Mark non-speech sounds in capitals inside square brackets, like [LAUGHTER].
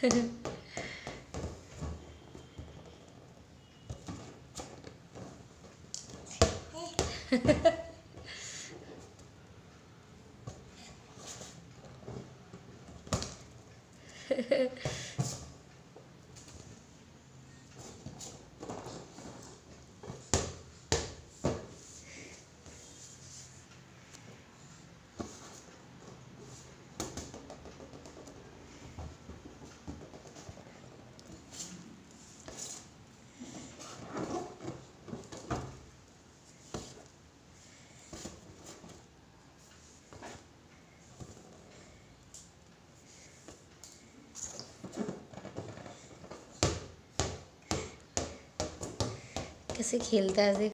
Hehehehe [LAUGHS] कैसे खेलता है देख